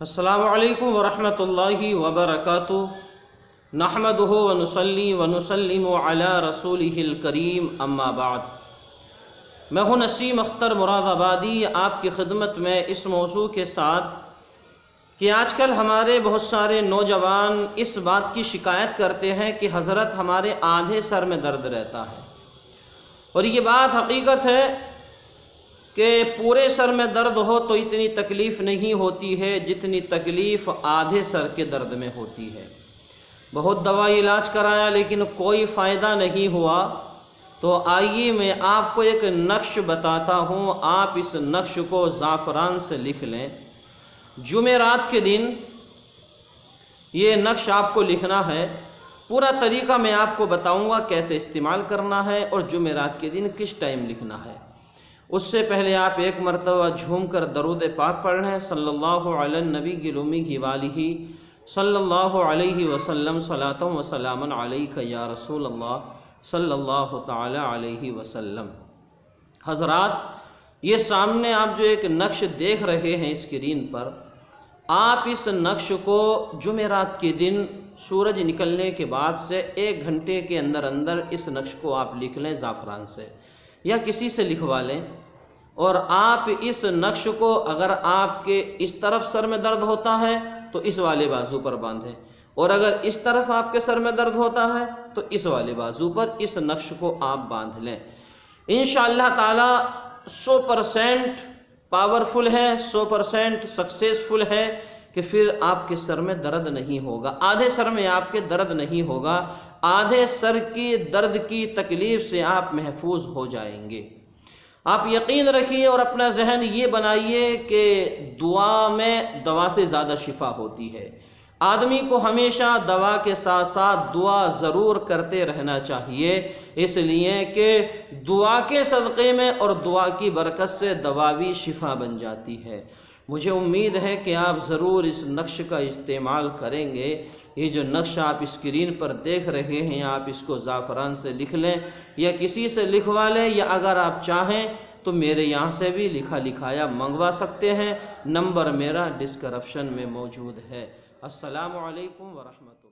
السلام علیکم ورحمۃ اللہ وبرکاتہ۔ نحمد و نسلی و علی رسول الکریم، اما بعد۔ میں ہوں نسیم اختر مراد آبادی، آپ کی خدمت میں اس موضوع کے ساتھ کہ آج کل ہمارے بہت سارے نوجوان اس بات کی شکایت کرتے ہیں کہ حضرت ہمارے آدھے سر میں درد رہتا ہے۔ اور یہ بات حقیقت ہے کہ پورے سر میں درد ہو تو اتنی تکلیف نہیں ہوتی ہے جتنی تکلیف آدھے سر کے درد میں ہوتی ہے۔ بہت دوائی علاج کرایا لیکن کوئی فائدہ نہیں ہوا۔ تو آئیے میں آپ کو ایک نقش بتاتا ہوں۔ آپ اس نقش کو زعفران سے لکھ لیں۔ جمعرات کے دن یہ نقش آپ کو لکھنا ہے۔ پورا طریقہ میں آپ کو بتاؤں گا کیسے استعمال کرنا ہے اور جمعرات کے دن کس ٹائم لکھنا ہے۔ اس سے پہلے آپ ایک مرتبہ جھوم کر درود پاک پڑھ رہے ہیں صلی اللہ علیہ نبی کی رومی کی والی صلی اللہ علیہ وسلم صلاۃ وسلام علیہ یا رسول اللہ صلی اللہ تعالی علیہ وسلم۔ حضرات، یہ سامنے آپ جو ایک نقش دیکھ رہے ہیں اسکرین پر، آپ اس نقش کو جمعرات کے دن سورج نکلنے کے بعد سے ایک گھنٹے کے اندر اندر اس نقش کو آپ لکھ لیں زعفران سے۔ یا کسی سے لکھوا لیں اور آپ اس نقش کو اگر آپ کے اس طرف سر میں درد ہوتا ہے تو اس والے بازو پر باندھیں اور اگر اس طرف آپ کے سر میں درد ہوتا ہے تو اس والے بازو پر اس نقش کو آپ باندھ لیں۔ انشاءاللہ تعالی سو پرسینٹ پاورفل ہے، سو پرسینٹ سکسیزفل ہے۔ کہ پھر آپ کے سر میں درد نہیں ہوگا۔ آدھے سر میں آپ کے درد نہیں ہوگا۔ آدھے سر کی درد کی تکلیف سے آپ محفوظ ہو جائیں گے۔ آپ یقین رکھیے اور اپنا ذہن یہ بنائیے کہ دعا میں دوا سے زیادہ شفا ہوتی ہے۔ آدمی کو ہمیشہ دوا کے ساتھ ساتھ دعا ضرور کرتے رہنا چاہیے۔ اس لیے کہ دعا کے صدقے میں اور دعا کی برکت سے دوا بھی شفا بن جاتی ہے۔ مجھے امید ہے کہ آپ ضرور اس نقش کا استعمال کریں گے۔ یہ جو نقش آپ اسکرین پر دیکھ رہے ہیں، آپ اس کو زعفران سے لکھ لیں یا کسی سے لکھوا لیں یا اگر آپ چاہیں تو میرے یہاں سے بھی لکھا لکھایا منگوا سکتے ہیں۔ نمبر میرا ڈسکرپشن میں موجود ہے۔ السلام علیکم ورحمۃ